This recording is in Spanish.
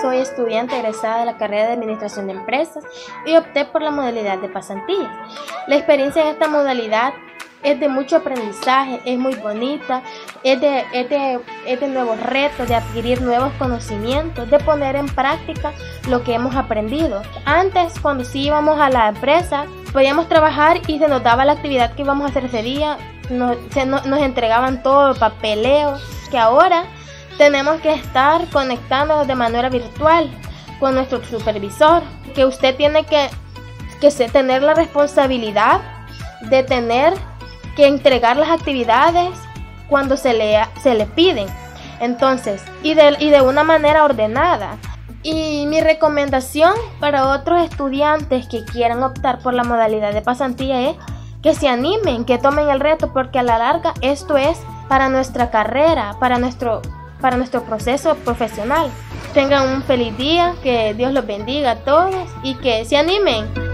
soy estudiante egresada de la carrera de Administración de Empresas y opté por la modalidad de pasantía. La experiencia en esta modalidad es de mucho aprendizaje, es muy bonita, es de, es de, nuevos retos, de adquirir nuevos conocimientos, de poner en práctica lo que hemos aprendido. Antes, cuando sí íbamos a la empresa, podíamos trabajar y se notaba la actividad que íbamos a hacer ese día, nos, nos entregaban todo el papeleo, que ahora tenemos que estar conectándonos de manera virtual con nuestro supervisor, que usted tiene que, que tener la responsabilidad de tener que entregar las actividades cuando se le, se le piden. Entonces, y de, y de una manera ordenada. Y mi recomendación para otros estudiantes que quieran optar por la modalidad de pasantía es que se animen, que tomen el reto, porque a la larga esto es para nuestra carrera, para nuestro, para nuestro proceso profesional. Tengan un feliz día, que Dios los bendiga a todos y que se animen.